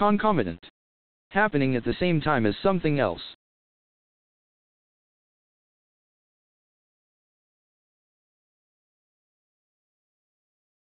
concomitant. Happening at the same time as something else.